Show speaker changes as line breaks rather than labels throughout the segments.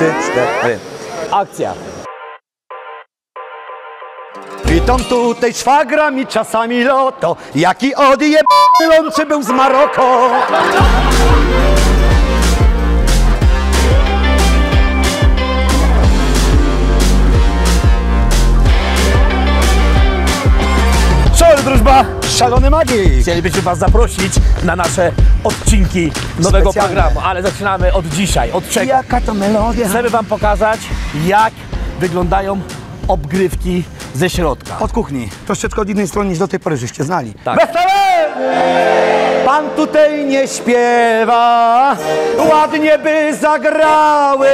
trzy, cztery.
Akcja.
Witam tutaj szwagra mi czasami loto, jaki odjebany był z Maroko. Czoł, drużba, szalony magii.
Chcielibyśmy Was zaprosić na nasze odcinki nowego
Specjalne.
programu, ale zaczynamy od dzisiaj, od czego?
Jaka to melodia.
Chcemy Wam pokazać, jak wyglądają obgrywki ze środka.
Od kuchni. Troszeczkę od innej strony niż do tej pory żeście znali.
Tak.
Wesele! Pan tutaj nie śpiewa, ładnie by zagrały.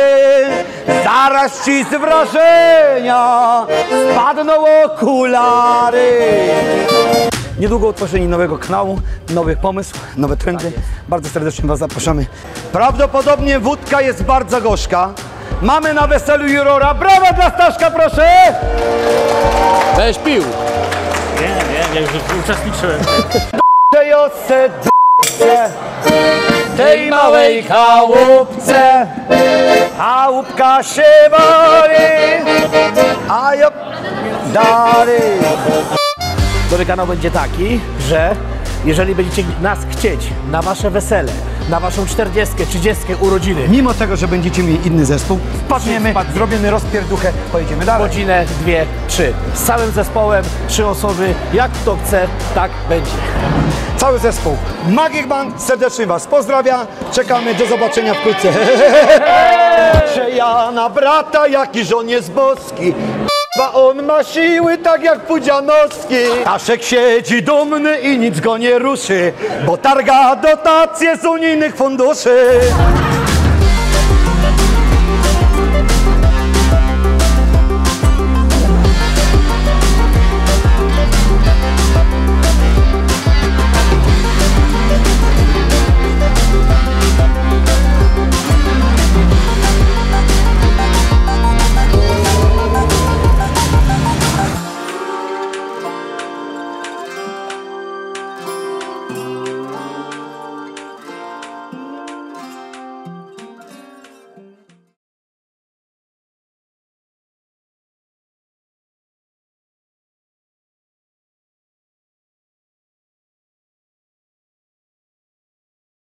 Zaraz ci z wrażenia spadną okulary. Niedługo utworzenie nowego kanału, nowych pomysłów, nowe trendy. Bardzo serdecznie Was zapraszamy. Prawdopodobnie wódka jest bardzo gorzka. Mamy na weselu jurora. Brawa dla Staszka, proszę!
Weź pił.
Nie, nie, ja już uczestniczyłem.
tej osedce, tej małej chałupce, chałupka się wali, a ja dalej.
Nowy kanał będzie taki, że jeżeli będziecie nas chcieć na Wasze wesele, na Waszą 40, 30 urodziny,
Mimo tego, że będziecie mieli inny zespół, wpadniemy,
Wpadnie.
zrobimy rozpierduchę, pojedziemy dalej.
godzinę, dwie, trzy. Z całym zespołem, trzy osoby, jak kto chce, tak będzie.
Cały zespół. Magic Band serdecznie Was pozdrawia. Czekamy do zobaczenia wkrótce. Że ja na brata, jaki żon jest boski. Chyba on ma siły tak jak Pudzianowski. Staszek siedzi dumny i nic go nie ruszy, bo targa dotacje z unijnych funduszy.